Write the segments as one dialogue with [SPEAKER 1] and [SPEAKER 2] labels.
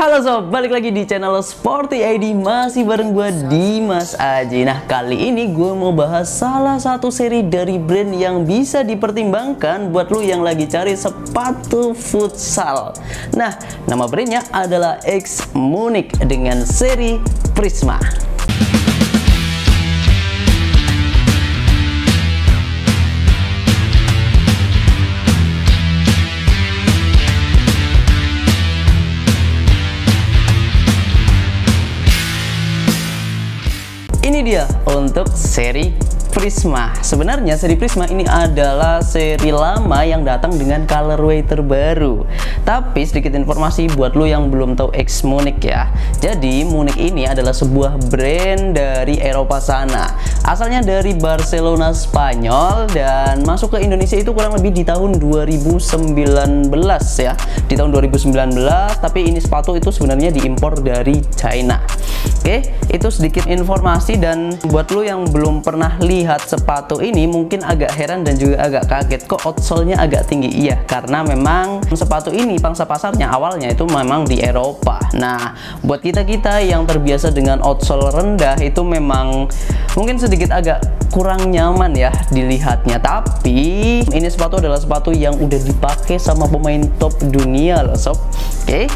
[SPEAKER 1] Halo sob, balik lagi di channel Sporty ID Masih bareng gue Dimas Aji. Nah kali ini gue mau bahas salah satu seri dari brand yang bisa dipertimbangkan Buat lu yang lagi cari sepatu futsal. Nah nama brandnya adalah X Munich dengan seri Prisma Dia. Untuk seri Prisma. Sebenarnya seri Prisma ini adalah seri lama yang datang dengan colorway terbaru. Tapi sedikit informasi buat lo yang belum tahu X Munich ya. Jadi Munich ini adalah sebuah brand dari Eropa sana. Asalnya dari Barcelona Spanyol dan masuk ke Indonesia itu kurang lebih di tahun 2019 ya. Di tahun 2019, tapi ini sepatu itu sebenarnya diimpor dari China. Oke, itu sedikit informasi dan buat lo yang belum pernah lihat sepatu ini mungkin agak heran dan juga agak kaget kok outsole-nya agak tinggi. Iya, karena memang sepatu ini pangsa pasarnya awalnya itu memang di Eropa. Nah, buat kita-kita yang terbiasa dengan outsole rendah itu memang mungkin sedikit agak kurang nyaman ya dilihatnya. Tapi ini sepatu adalah sepatu yang udah dipakai sama pemain top dunia loh sob. Oke,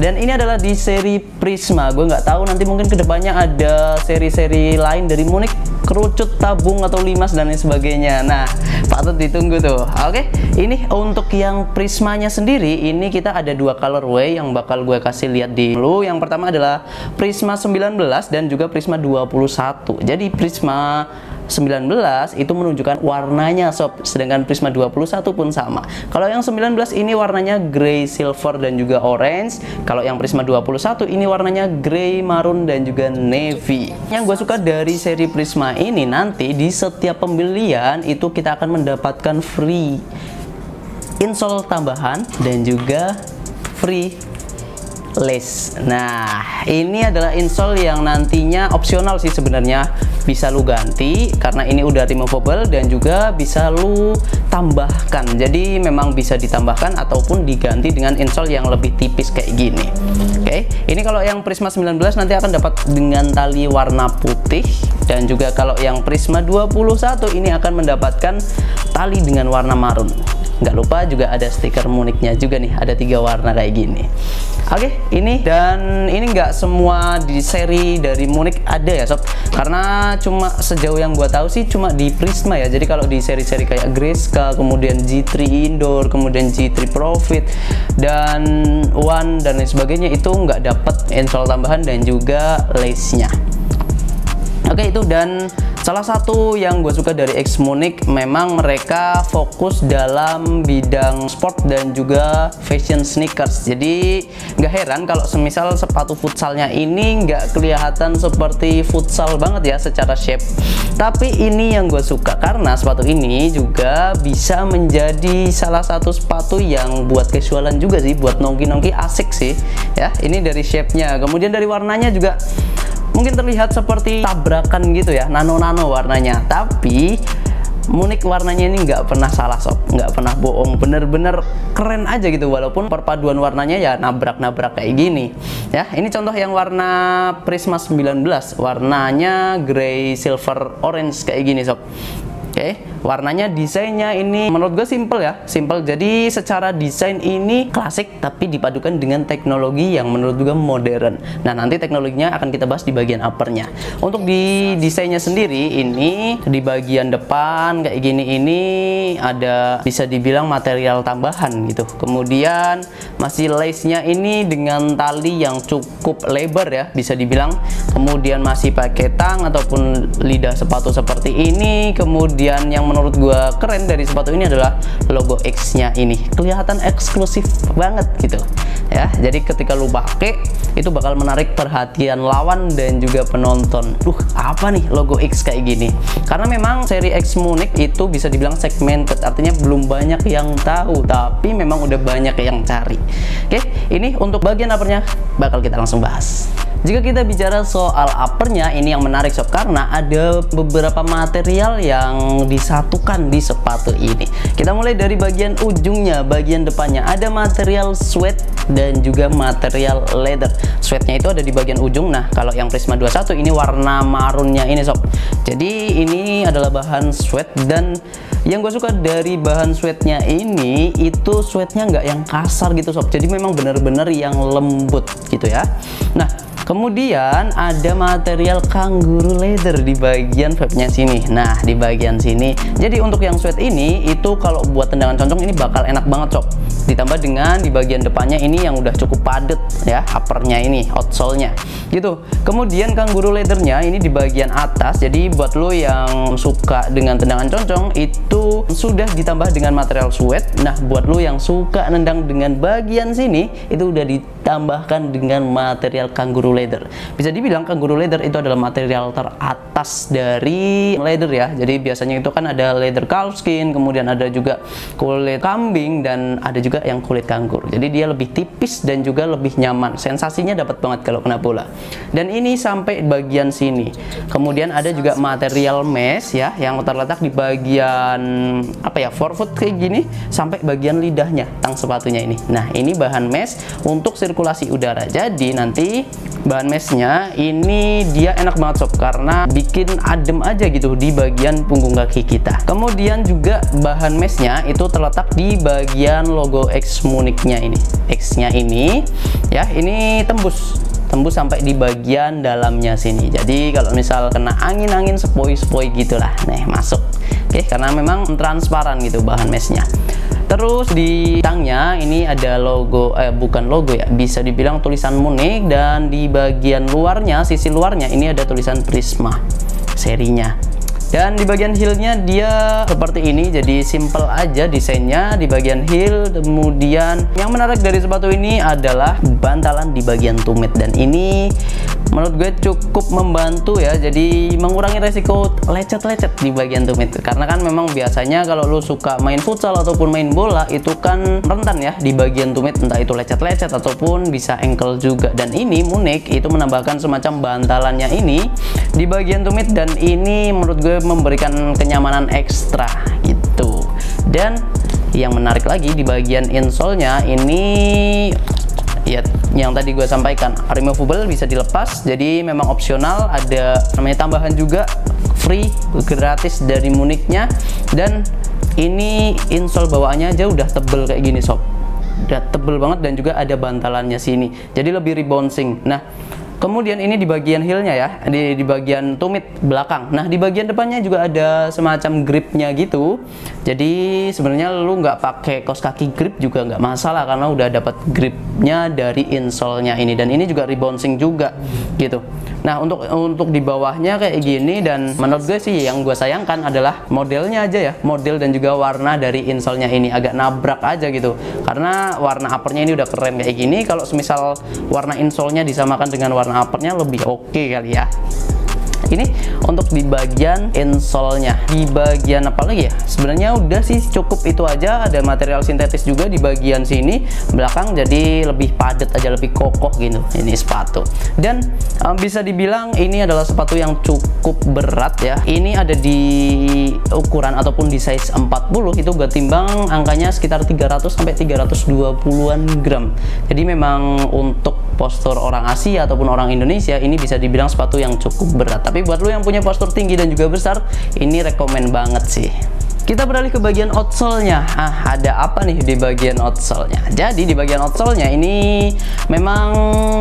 [SPEAKER 1] dan ini adalah di seri Prisma. Gue nggak tahu nanti mungkin ke depannya ada seri-seri lain dari Munich kerucut tabung atau limas dan lain sebagainya. Nah patut ditunggu tuh. Oke ini untuk yang prismanya sendiri ini kita ada dua colorway yang bakal gue kasih lihat di dulu yang pertama adalah prisma 19 dan juga prisma 21 jadi prisma 19 itu menunjukkan warnanya sob. Sedangkan Prisma 21 pun sama. Kalau yang 19 ini warnanya grey silver dan juga orange. Kalau yang Prisma 21 ini warnanya grey marun dan juga navy. Yang gue suka dari seri Prisma ini nanti di setiap pembelian itu kita akan mendapatkan free insole tambahan dan juga free lace. Nah, ini adalah insole yang nantinya opsional sih sebenarnya. Bisa lu ganti karena ini udah removable dan juga bisa lu tambahkan. Jadi memang bisa ditambahkan ataupun diganti dengan insole yang lebih tipis kayak gini. Oke, ini kalau yang Prisma 19 nanti akan dapat dengan tali warna putih dan juga kalau yang Prisma 21 ini akan mendapatkan tali dengan warna marun nggak lupa juga ada stiker muniknya juga nih ada tiga warna kayak gini. Oke ini dan ini nggak semua di seri dari Munich ada ya sob. Karena cuma sejauh yang gua tahu sih cuma di Prisma ya. Jadi kalau di seri-seri kayak Greska kemudian G3 Indoor kemudian G3 Profit dan One dan lain sebagainya itu nggak dapat insole tambahan dan juga lace nya oke itu dan Salah satu yang gue suka dari X Munich memang mereka fokus dalam bidang sport dan juga fashion sneakers. Jadi nggak heran kalau semisal sepatu futsalnya ini nggak kelihatan seperti futsal banget ya secara shape. Tapi ini yang gue suka karena sepatu ini juga bisa menjadi salah satu sepatu yang buat casualan juga sih, buat nongki-nongki asik sih. Ya, ini dari shape-nya. Kemudian dari warnanya juga mungkin terlihat seperti tabrakan gitu ya nano-nano warnanya. Tapi Munich warnanya ini nggak pernah salah sob. Nggak pernah bohong. Bener-bener keren aja gitu. Walaupun perpaduan warnanya ya nabrak-nabrak kayak gini. Ya ini contoh yang warna Prisma 19 warnanya grey silver orange kayak gini sob Oke, warnanya desainnya ini menurut gue simple ya, simple. Jadi secara desain ini klasik tapi dipadukan dengan teknologi yang menurut gue modern. Nah nanti teknologinya akan kita bahas di bagian uppernya. Untuk di desainnya sendiri ini di bagian depan kayak gini ini ada bisa dibilang material tambahan gitu. Kemudian masih lace-nya ini dengan tali yang cukup lebar ya, bisa dibilang. Kemudian masih pakai tang ataupun lidah sepatu seperti ini. Kemudian yang menurut gue keren dari sepatu ini adalah logo X nya ini kelihatan eksklusif banget gitu ya jadi ketika lu pakai itu bakal menarik perhatian lawan dan juga penonton duh apa nih logo X kayak gini karena memang seri X Munich itu bisa dibilang artinya belum banyak yang tahu tapi memang udah banyak yang cari. Oke ini untuk bagian uppernya bakal kita langsung bahas jika kita bicara soal uppernya ini yang menarik sob karena ada beberapa material yang disatukan di sepatu ini. Kita mulai dari bagian ujungnya bagian depannya. Ada material sweat dan juga material leather. Sweatnya itu ada di bagian ujung. Nah kalau yang Prisma 21 ini warna marunnya ini sob. Jadi ini adalah bahan sweat dan yang gue suka dari bahan sweatnya ini itu sweatnya nggak yang kasar gitu sob. Jadi memang bener-bener yang lembut gitu ya. Nah Kemudian ada material kangguru leather di bagian webnya sini. Nah, di bagian sini. Jadi untuk yang sweat ini itu kalau buat tendangan concong ini bakal enak banget, sob. Ditambah dengan di bagian depannya ini yang udah cukup padat ya, uppernya ini, outsole-nya. Gitu. Kemudian kangguru leathernya ini di bagian atas. Jadi buat lo yang suka dengan tendangan concong itu sudah ditambah dengan material sweat. Nah, buat lo yang suka nendang dengan bagian sini itu udah ditambahkan dengan material kangguru leather. Bisa dibilang kangaroo leather itu adalah material teratas dari leather ya. Jadi biasanya itu kan ada leather calfskin, kemudian ada juga kulit kambing dan ada juga yang kulit kanggur. Jadi dia lebih tipis dan juga lebih nyaman. Sensasinya dapat banget kalau kena bola. Dan ini sampai bagian sini. Kemudian ada juga material mesh ya yang terletak di bagian apa ya forefoot kayak gini sampai bagian lidahnya tang sepatunya ini. Nah, ini bahan mesh untuk sirkulasi udara. Jadi nanti bahan meshnya ini dia enak banget sob karena bikin adem aja gitu di bagian punggung kaki kita kemudian juga bahan meshnya itu terletak di bagian logo X Munich-nya ini. X nya ini ya ini tembus. Tembus sampai di bagian dalamnya sini. Jadi kalau misal kena angin-angin sepoi-sepoi gitulah nih masuk. Oke karena memang transparan gitu bahan meshnya Terus di tangnya ini ada logo eh bukan logo ya, bisa dibilang tulisan Munich. Dan di bagian luarnya, sisi luarnya ini ada tulisan Prisma serinya dan di bagian heelnya dia seperti ini jadi simple aja desainnya. Di bagian heel kemudian yang menarik dari sepatu ini adalah bantalan di bagian tumit. Dan ini menurut gue cukup membantu ya. Jadi mengurangi resiko lecet-lecet di bagian tumit. Karena kan memang biasanya kalau lu suka main futsal ataupun main bola itu kan rentan ya di bagian tumit. Entah itu lecet-lecet ataupun bisa ankle juga. Dan ini Munich itu menambahkan semacam bantalannya ini di bagian tumit. Dan ini menurut gue memberikan kenyamanan ekstra gitu. Dan yang menarik lagi di bagian insole-nya ini ya yang tadi gue sampaikan removable bisa dilepas jadi memang opsional ada namanya tambahan juga free gratis dari Munichnya dan ini insole bawaannya aja udah tebel kayak gini sob. Udah tebel banget dan juga ada bantalannya sini jadi lebih rebouncing nah Kemudian ini di bagian heelnya ya, di, di bagian tumit belakang. Nah di bagian depannya juga ada semacam gripnya gitu. Jadi sebenarnya lu nggak pakai kos kaki grip juga nggak masalah karena udah dapat gripnya dari insole-nya ini dan ini juga rebouncing juga gitu. Nah untuk untuk di bawahnya kayak gini dan menurut gue sih yang gue sayangkan adalah modelnya aja ya, model dan juga warna dari insole-nya ini agak nabrak aja gitu. Karena warna uppernya ini udah keren kayak gini. Kalau semisal warna insole-nya disamakan dengan warna warna uppernya lebih oke okay kali ya ini untuk di bagian insole-nya di bagian apa lagi ya? Sebenarnya udah sih cukup itu aja. Ada material sintetis juga di bagian sini. Belakang jadi lebih padat aja lebih kokoh gitu. Ini sepatu. Dan um, bisa dibilang ini adalah sepatu yang cukup berat ya. Ini ada di ukuran ataupun di size 40 itu gak timbang angkanya sekitar 300 sampai 320-an gram. Jadi memang untuk postur orang Asia ataupun orang Indonesia ini bisa dibilang sepatu yang cukup berat tapi buat lo yang punya postur tinggi dan juga besar ini rekomend banget sih kita beralih ke bagian outsole-nya. Ah, ada apa nih di bagian outsole-nya? Jadi di bagian outsole-nya ini memang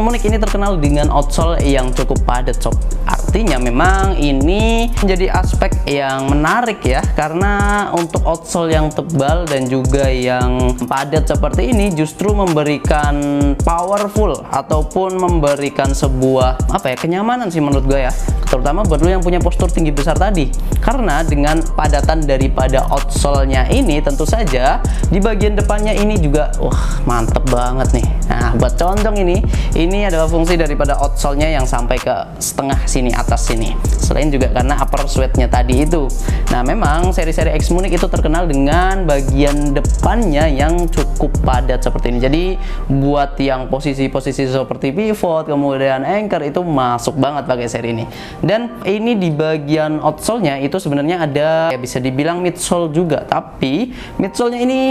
[SPEAKER 1] Munich ini terkenal dengan outsole yang cukup padat, sob. Artinya memang ini menjadi aspek yang menarik ya karena untuk outsole yang tebal dan juga yang padat seperti ini justru memberikan powerful ataupun memberikan sebuah apa ya kenyamanan sih menurut gue ya. Terutama buat lo yang punya postur tinggi besar tadi. Karena dengan padatan daripada outsole-nya ini tentu saja di bagian depannya ini juga wah mantep banget nih. Nah buat contoh ini ini adalah fungsi daripada outsole-nya yang sampai ke setengah sini atas sini. Selain juga karena upper sweat-nya tadi itu. Nah memang seri-seri X Munich itu terkenal dengan bagian depannya yang cukup padat seperti ini. Jadi buat yang posisi-posisi seperti pivot kemudian anchor itu masuk banget pakai seri ini. Dan ini di bagian outsole-nya itu sebenarnya ada ya bisa dibilang midsole juga. Tapi midsole-nya ini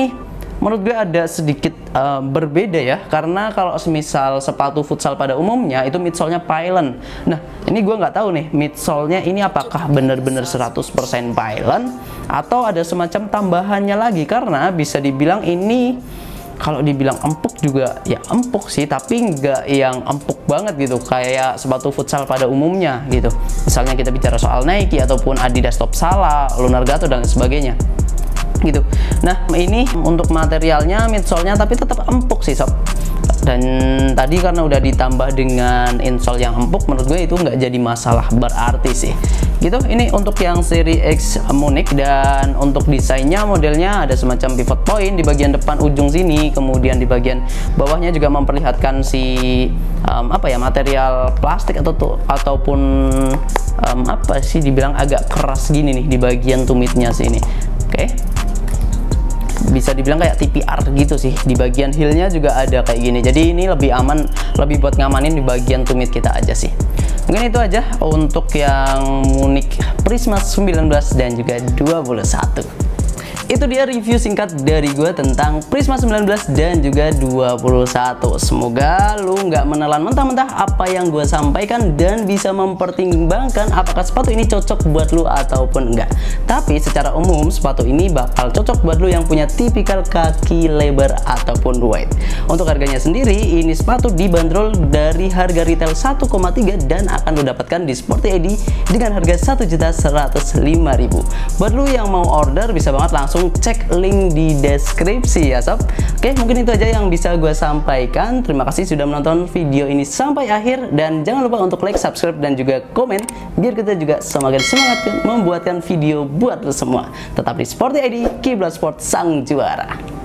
[SPEAKER 1] menurut gue ada sedikit uh, berbeda ya. Karena kalau semisal sepatu futsal pada umumnya itu midsole-nya pylon. Nah ini gue nggak tahu nih midsole-nya ini apakah benar-benar 100% pylon atau ada semacam tambahannya lagi? Karena bisa dibilang ini kalau dibilang empuk juga ya empuk sih tapi nggak yang empuk banget gitu kayak sepatu futsal pada umumnya gitu. Misalnya kita bicara soal Nike ataupun Adidas Top Sala, Lunar Gato dan sebagainya gitu. Nah ini untuk materialnya midsole-nya tapi tetap empuk sih sob. Dan tadi karena udah ditambah dengan insole yang empuk menurut gue itu nggak jadi masalah berarti sih. Gitu ini untuk yang seri X Munich dan untuk desainnya modelnya ada semacam pivot point di bagian depan ujung sini kemudian di bagian bawahnya juga memperlihatkan si um, apa ya material plastik atau tuh ataupun um, apa sih dibilang agak keras gini nih di bagian tumitnya sini. Oke? okay bisa dibilang kayak TPR gitu sih. Di bagian heelnya juga ada kayak gini. Jadi ini lebih aman lebih buat ngamanin di bagian tumit kita aja sih. Mungkin itu aja untuk yang Munich Prisma 19 dan juga 21 itu dia review singkat dari gue tentang Prisma 19 dan juga 21 semoga lu nggak menelan mentah-mentah apa yang gue sampaikan dan bisa mempertimbangkan apakah sepatu ini cocok buat lu ataupun enggak tapi secara umum sepatu ini bakal cocok buat lu yang punya tipikal kaki lebar ataupun wide. Untuk harganya sendiri ini sepatu dibanderol dari harga retail 1,3 dan akan lu dapatkan di Sporty ID dengan harga 1.105.000 buat lu yang mau order bisa banget langsung langsung cek link di deskripsi ya sob. Oke mungkin itu aja yang bisa gue sampaikan. Terima kasih sudah menonton video ini sampai akhir. Dan jangan lupa untuk like, subscribe, dan juga komen Biar kita juga semakin semangat membuatkan video buat lo semua. Tetap di Sporty ID, Kiblat Sport Sang Juara